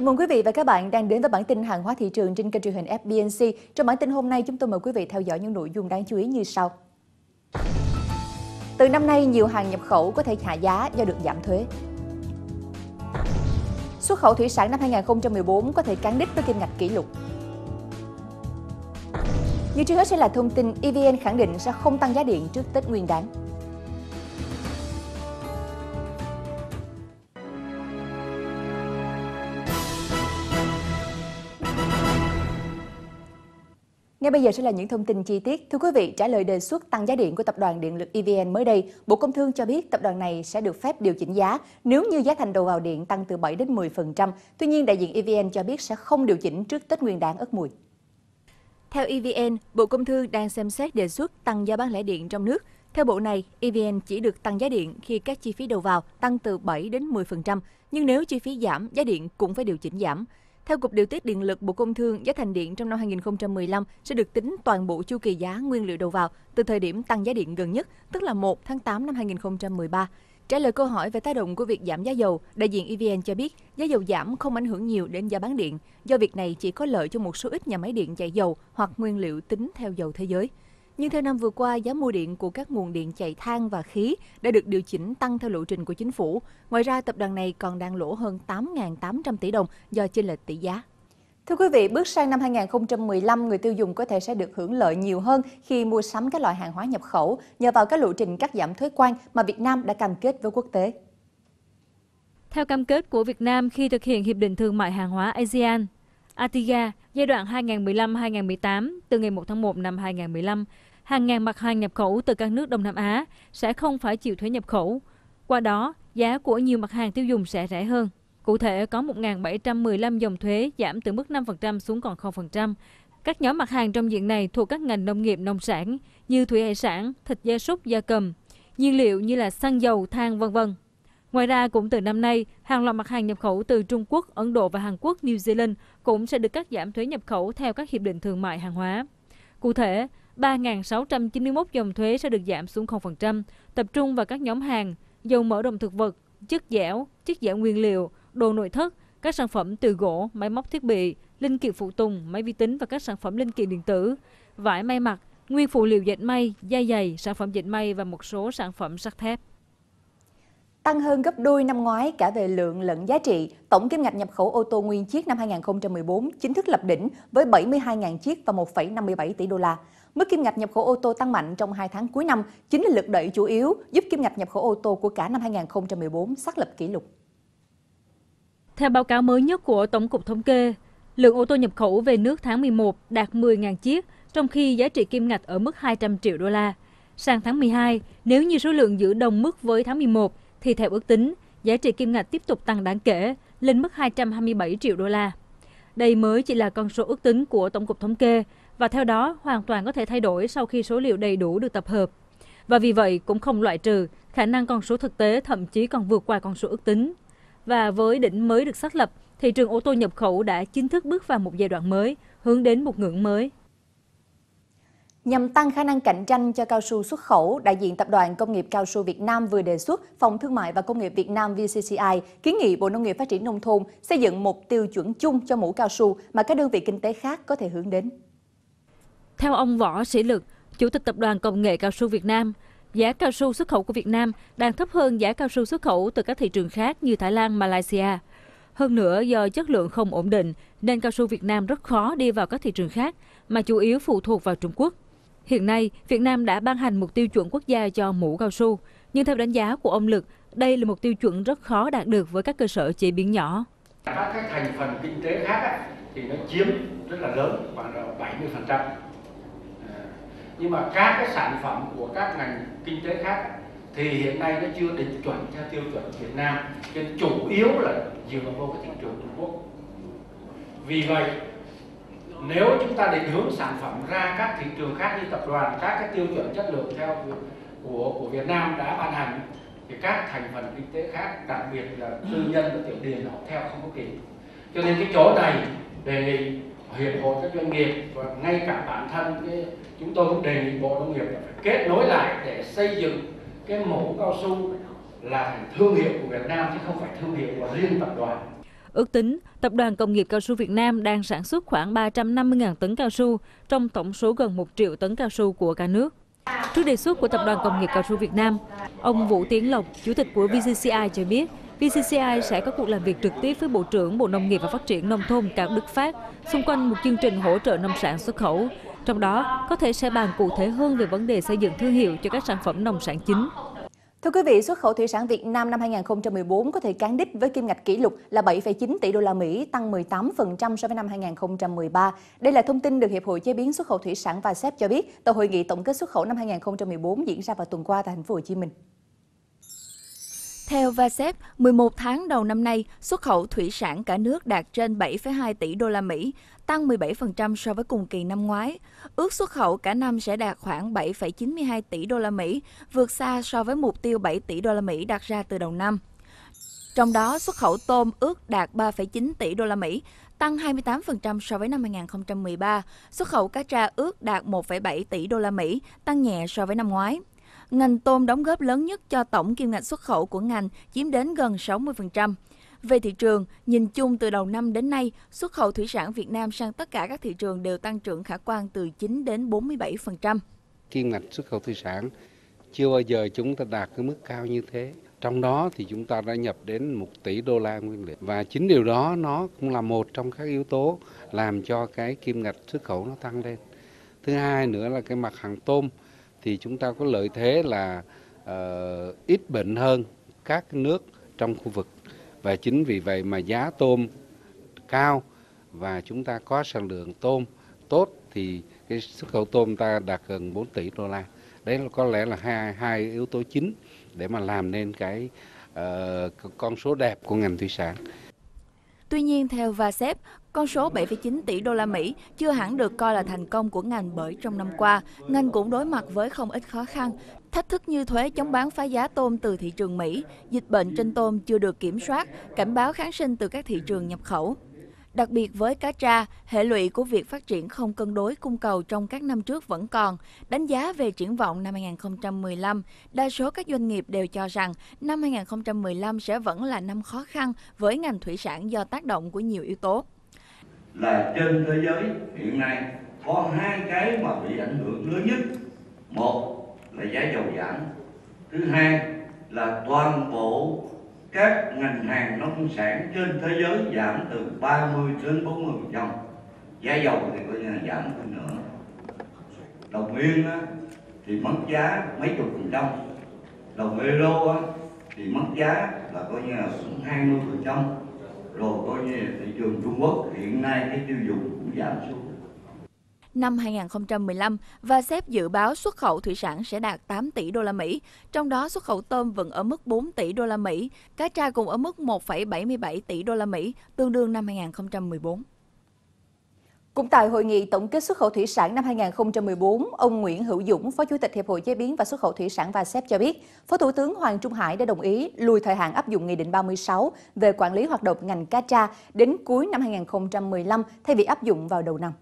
Chào mừng quý vị và các bạn đang đến với bản tin hàng hóa thị trường trên kênh truyền hình FBNC. Trong bản tin hôm nay, chúng tôi mời quý vị theo dõi những nội dung đáng chú ý như sau. Từ năm nay, nhiều hàng nhập khẩu có thể hạ giá do được giảm thuế. Xuất khẩu thủy sản năm 2014 có thể cán đích với kim ngạch kỷ lục. Như trước hết sẽ là thông tin EVN khẳng định sẽ không tăng giá điện trước Tết Nguyên đán. Ngay bây giờ sẽ là những thông tin chi tiết. Thưa quý vị, trả lời đề xuất tăng giá điện của tập đoàn điện lực EVN mới đây, Bộ Công Thương cho biết tập đoàn này sẽ được phép điều chỉnh giá nếu như giá thành đầu vào điện tăng từ 7 đến 10%. Tuy nhiên, đại diện EVN cho biết sẽ không điều chỉnh trước Tết Nguyên đán Ất Mùi. Theo EVN, Bộ Công Thương đang xem xét đề xuất tăng giá bán lẻ điện trong nước. Theo bộ này, EVN chỉ được tăng giá điện khi các chi phí đầu vào tăng từ 7 đến 10%, nhưng nếu chi phí giảm, giá điện cũng phải điều chỉnh giảm. Theo Cục Điều tiết Điện lực Bộ Công Thương, giá thành điện trong năm 2015 sẽ được tính toàn bộ chu kỳ giá nguyên liệu đầu vào từ thời điểm tăng giá điện gần nhất, tức là 1 tháng 8 năm 2013. Trả lời câu hỏi về tác động của việc giảm giá dầu, đại diện EVN cho biết giá dầu giảm không ảnh hưởng nhiều đến giá bán điện, do việc này chỉ có lợi cho một số ít nhà máy điện chạy dầu hoặc nguyên liệu tính theo dầu thế giới. Nhưng theo năm vừa qua, giá mua điện của các nguồn điện chạy than và khí đã được điều chỉnh tăng theo lộ trình của chính phủ. Ngoài ra, tập đoàn này còn đang lỗ hơn 8.800 tỷ đồng do chênh lệch tỷ giá. Thưa quý vị, bước sang năm 2015, người tiêu dùng có thể sẽ được hưởng lợi nhiều hơn khi mua sắm các loại hàng hóa nhập khẩu nhờ vào các lộ trình cắt giảm thuế quan mà Việt Nam đã cam kết với quốc tế. Theo cam kết của Việt Nam khi thực hiện Hiệp định Thương mại Hàng hóa ASEAN, ATIGA giai đoạn 2015-2018 từ ngày 1 tháng 1 năm 2015, hàng ngàn mặt hàng nhập khẩu từ các nước Đông Nam Á sẽ không phải chịu thuế nhập khẩu. Qua đó, giá của nhiều mặt hàng tiêu dùng sẽ rẻ hơn. Cụ thể, có 1.715 dòng thuế giảm từ mức 5% xuống còn 0%. Các nhóm mặt hàng trong diện này thuộc các ngành nông nghiệp nông sản như thủy hải sản, thịt gia súc, gia cầm, nhiên liệu như là xăng dầu, than vân vân. Ngoài ra, cũng từ năm nay, hàng loạt mặt hàng nhập khẩu từ Trung Quốc, Ấn Độ và Hàn Quốc, New Zealand cũng sẽ được cắt giảm thuế nhập khẩu theo các hiệp định thương mại hàng hóa. Cụ thể, 3.691 dòng thuế sẽ được giảm xuống 0%, tập trung vào các nhóm hàng dầu mỡ động thực vật, chất dẻo, chất dẻo nguyên liệu, đồ nội thất, các sản phẩm từ gỗ, máy móc thiết bị, linh kiện phụ tùng, máy vi tính và các sản phẩm linh kiện điện tử, vải may mặc, nguyên phụ liệu dệt may, da dày, sản phẩm dệt may và một số sản phẩm sắt thép. Tăng hơn gấp đôi năm ngoái cả về lượng lẫn giá trị, tổng kim ngạch nhập khẩu ô tô nguyên chiếc năm 2014 chính thức lập đỉnh với 72.000 chiếc và 1,57 tỷ đô la. Mức kim ngạch nhập khẩu ô tô tăng mạnh trong 2 tháng cuối năm chính là lực đẩy chủ yếu giúp kim ngạch nhập khẩu ô tô của cả năm 2014 xác lập kỷ lục. Theo báo cáo mới nhất của Tổng cục Thống kê, lượng ô tô nhập khẩu về nước tháng 11 đạt 10.000 chiếc, trong khi giá trị kim ngạch ở mức 200 triệu đô la. Sang tháng 12, nếu như số lượng giữ đồng mức với tháng 11, thì theo ước tính, giá trị kim ngạch tiếp tục tăng đáng kể, lên mức 227 triệu đô la. Đây mới chỉ là con số ước tính của Tổng cục Thống kê và theo đó hoàn toàn có thể thay đổi sau khi số liệu đầy đủ được tập hợp. Và vì vậy cũng không loại trừ khả năng con số thực tế thậm chí còn vượt qua con số ước tính. Và với đỉnh mới được xác lập, thị trường ô tô nhập khẩu đã chính thức bước vào một giai đoạn mới, hướng đến một ngưỡng mới. Nhằm tăng khả năng cạnh tranh cho cao su xuất khẩu, đại diện Tập đoàn Công nghiệp Cao su Việt Nam vừa đề xuất Phòng Thương mại và Công nghiệp Việt Nam VCCI kiến nghị Bộ Nông nghiệp Phát triển Nông thôn xây dựng một tiêu chuẩn chung cho mũ cao su mà các đơn vị kinh tế khác có thể hướng đến. Theo ông Võ Sĩ Lực, Chủ tịch Tập đoàn Công nghệ Cao su Việt Nam, giá cao su xuất khẩu của Việt Nam đang thấp hơn giá cao su xuất khẩu từ các thị trường khác như Thái Lan, Malaysia. Hơn nữa, do chất lượng không ổn định, nên cao su Việt Nam rất khó đi vào các thị trường khác, mà chủ yếu phụ thuộc vào Trung Quốc. Hiện nay, Việt Nam đã ban hành một tiêu chuẩn quốc gia cho mũ cao su, nhưng theo đánh giá của ông Lực, đây là một tiêu chuẩn rất khó đạt được với các cơ sở chế biến nhỏ. Các cái thành phần kinh tế khác thì nó chiếm rất là lớn, khoảng 70% nhưng mà các cái sản phẩm của các ngành kinh tế khác thì hiện nay nó chưa định chuẩn theo tiêu chuẩn Việt Nam. Nên chủ yếu là dựa vào cái thị trường Trung Quốc. Vì vậy, nếu chúng ta định hướng sản phẩm ra các thị trường khác như tập đoàn, các cái tiêu chuẩn chất lượng theo của của Việt Nam đã ban hành, thì các thành phần kinh tế khác, đặc biệt là tư nhân và tiểu điền họ theo không có kịp. Cho nên cái chỗ này đề nghị hiệp hội các doanh nghiệp và ngay cả bản thân cái chúng tôi cũng đề nghị bộ nông nghiệp phải kết nối lại để xây dựng cái mẫu cao su là thương hiệu của Việt Nam chứ không phải thương hiệu của riêng tập đoàn. Ước tính, Tập đoàn Công nghiệp Cao su Việt Nam đang sản xuất khoảng 350.000 tấn cao su trong tổng số gần 1 triệu tấn cao su của cả nước. Trước đề xuất của Tập đoàn Công nghiệp Cao su Việt Nam, ông Vũ Tiến Lộc, Chủ tịch của VCCI cho biết, VCCI sẽ có cuộc làm việc trực tiếp với Bộ trưởng Bộ Nông nghiệp và Phát triển Nông thôn Cao Đức Phát xung quanh một chương trình hỗ trợ nông sản xuất khẩu. Trong đó, có thể sẽ bàn cụ thể hơn về vấn đề xây dựng thương hiệu cho các sản phẩm nông sản chính. Thưa quý vị, xuất khẩu thủy sản Việt Nam năm 2014 có thể cán đích với kim ngạch kỷ lục là 7,9 tỷ đô la Mỹ, tăng 18% so với năm 2013. Đây là thông tin được Hiệp hội chế biến xuất khẩu thủy sản và xếp cho biết tại hội nghị tổng kết xuất khẩu năm 2014 diễn ra vào tuần qua tại thành phố Hồ Chí Minh. Theo VASEP, 11 tháng đầu năm nay, xuất khẩu thủy sản cả nước đạt trên 7,2 tỷ đô la Mỹ, tăng 17% so với cùng kỳ năm ngoái. Ước xuất khẩu cả năm sẽ đạt khoảng 7,92 tỷ đô la Mỹ, vượt xa so với mục tiêu 7 tỷ đô la Mỹ đặt ra từ đầu năm. Trong đó, xuất khẩu tôm ước đạt 3,9 tỷ đô la Mỹ, tăng 28% so với năm 2013. Xuất khẩu cá tra ước đạt 1,7 tỷ đô la Mỹ, tăng nhẹ so với năm ngoái. Ngành tôm đóng góp lớn nhất cho tổng kim ngạch xuất khẩu của ngành, chiếm đến gần 60%. Về thị trường, nhìn chung từ đầu năm đến nay, xuất khẩu thủy sản Việt Nam sang tất cả các thị trường đều tăng trưởng khả quan từ 9 đến 47%. Kim ngạch xuất khẩu thủy sản chưa bao giờ chúng ta đạt cái mức cao như thế. Trong đó thì chúng ta đã nhập đến 1 tỷ đô la nguyên liệu. Và chính điều đó nó cũng là một trong các yếu tố làm cho cái kim ngạch xuất khẩu nó tăng lên. Thứ hai nữa là cái mặt hàng tôm thì chúng ta có lợi thế là uh, ít bệnh hơn các nước trong khu vực và chính vì vậy mà giá tôm cao và chúng ta có sản lượng tôm tốt thì cái xuất khẩu tôm ta đạt gần 4 tỷ đô la. Đấy là có lẽ là hai hai yếu tố chính để mà làm nên cái uh, con số đẹp của ngành thủy sản. Tuy nhiên, theo VASEP, con số 7,9 tỷ đô la Mỹ chưa hẳn được coi là thành công của ngành bởi trong năm qua, ngành cũng đối mặt với không ít khó khăn. Thách thức như thuế chống bán phá giá tôm từ thị trường Mỹ, dịch bệnh trên tôm chưa được kiểm soát, cảnh báo kháng sinh từ các thị trường nhập khẩu. Đặc biệt với cá tra, hệ lụy của việc phát triển không cân đối cung cầu trong các năm trước vẫn còn. Đánh giá về triển vọng năm 2015, đa số các doanh nghiệp đều cho rằng năm 2015 sẽ vẫn là năm khó khăn với ngành thủy sản do tác động của nhiều yếu tố. Là trên thế giới hiện nay có hai cái mà bị ảnh hưởng lớn nhất. Một là giá dầu giảm. Thứ hai là toàn bộ các ngành hàng nông sản trên thế giới giảm từ 30 đến 40 phần trăm. Giá dầu thì coi như là giảm hơn nữa. Đồng yên á, thì mất giá mấy chục phần trăm. Đồng euro á, thì mất giá là coi như là cũng 20 phần trăm. Rồi coi như là thị trường Trung Quốc hiện nay cái tiêu dùng cũng giảm xuống. Năm 2015, VASEP dự báo xuất khẩu thủy sản sẽ đạt 8 tỷ đô la Mỹ, trong đó xuất khẩu tôm vẫn ở mức 4 tỷ đô la Mỹ, cá tra cũng ở mức 1,77 tỷ đô la Mỹ, tương đương năm 2014. Cũng tại hội nghị tổng kết xuất khẩu thủy sản năm 2014, ông Nguyễn Hữu Dũng, Phó Chủ tịch Hiệp hội Chế biến và Xuất khẩu Thủy sản VASEP cho biết, Phó Thủ tướng Hoàng Trung Hải đã đồng ý lùi thời hạn áp dụng Nghị định 36 về quản lý hoạt động ngành cá tra đến cuối năm 2015 thay vì áp dụng vào đầu năm.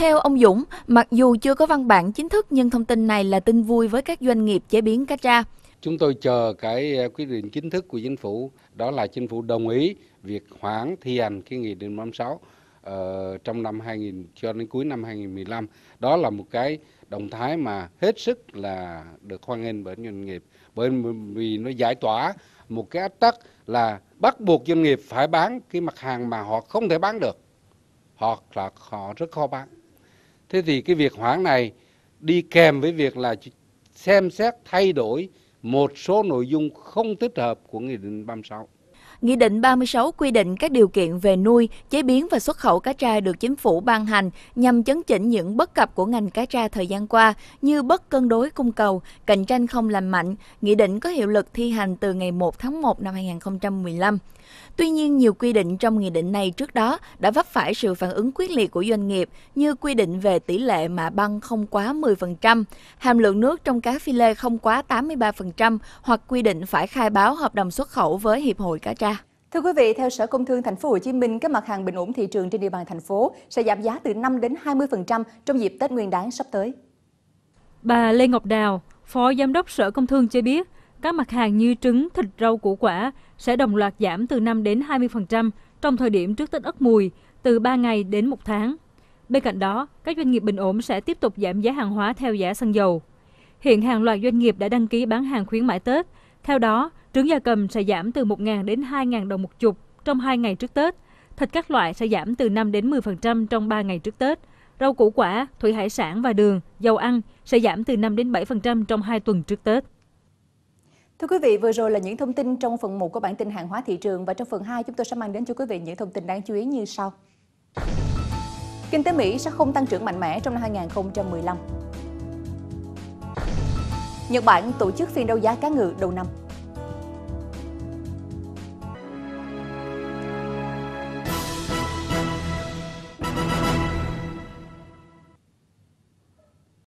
Theo ông Dũng, mặc dù chưa có văn bản chính thức nhưng thông tin này là tin vui với các doanh nghiệp chế biến cá tra. Chúng tôi chờ cái eh, quyết định chính thức của chính phủ, đó là chính phủ đồng ý việc hoãn thi hành cái nghị định 56 uh, ờ, trong năm 2000 cho đến cuối năm 2015. Đó là một cái động thái mà hết sức là được hoan nghênh bởi doanh nghiệp bởi vì nó giải tỏa một cái ách tắc là bắt buộc doanh nghiệp phải bán cái mặt hàng mà họ không thể bán được hoặc là họ rất khó bán thế thì cái việc hoãn này đi kèm với việc là xem xét thay đổi một số nội dung không thích hợp của nghị định 36 Nghị định 36 quy định các điều kiện về nuôi, chế biến và xuất khẩu cá tra được chính phủ ban hành nhằm chấn chỉnh những bất cập của ngành cá tra thời gian qua như bất cân đối cung cầu, cạnh tranh không lành mạnh. Nghị định có hiệu lực thi hành từ ngày 1 tháng 1 năm 2015. Tuy nhiên, nhiều quy định trong nghị định này trước đó đã vấp phải sự phản ứng quyết liệt của doanh nghiệp như quy định về tỷ lệ mạ băng không quá 10%, hàm lượng nước trong cá phi lê không quá 83% hoặc quy định phải khai báo hợp đồng xuất khẩu với Hiệp hội Cá tra. Thưa quý vị, theo Sở Công Thương Thành phố Hồ Chí Minh, các mặt hàng bình ổn thị trường trên địa bàn thành phố sẽ giảm giá từ 5 đến 20% trong dịp Tết Nguyên đán sắp tới. Bà Lê Ngọc Đào, Phó Giám đốc Sở Công Thương cho biết, Các mặt hàng như trứng, thịt, rau, củ quả sẽ đồng loạt giảm từ 5 đến 20% trong thời điểm trước Tết Ất Mùi, từ 3 ngày đến 1 tháng. Bên cạnh đó, các doanh nghiệp bình ổn sẽ tiếp tục giảm giá hàng hóa theo giá xăng dầu. Hiện hàng loạt doanh nghiệp đã đăng ký bán hàng khuyến mãi Tết. Theo đó, trứng gia cầm sẽ giảm từ 1.000 đến 2.000 đồng một chục trong 2 ngày trước Tết. Thịt các loại sẽ giảm từ 5 đến 10% trong 3 ngày trước Tết. Rau củ quả, thủy hải sản và đường, dầu ăn sẽ giảm từ 5 đến 7% trong 2 tuần trước Tết. Thưa quý vị, vừa rồi là những thông tin trong phần 1 của bản tin hàng hóa thị trường và trong phần 2 chúng tôi sẽ mang đến cho quý vị những thông tin đáng chú ý như sau. Kinh tế Mỹ sẽ không tăng trưởng mạnh mẽ trong năm 2015. Nhật Bản tổ chức phiên đấu giá cá ngừ đầu năm.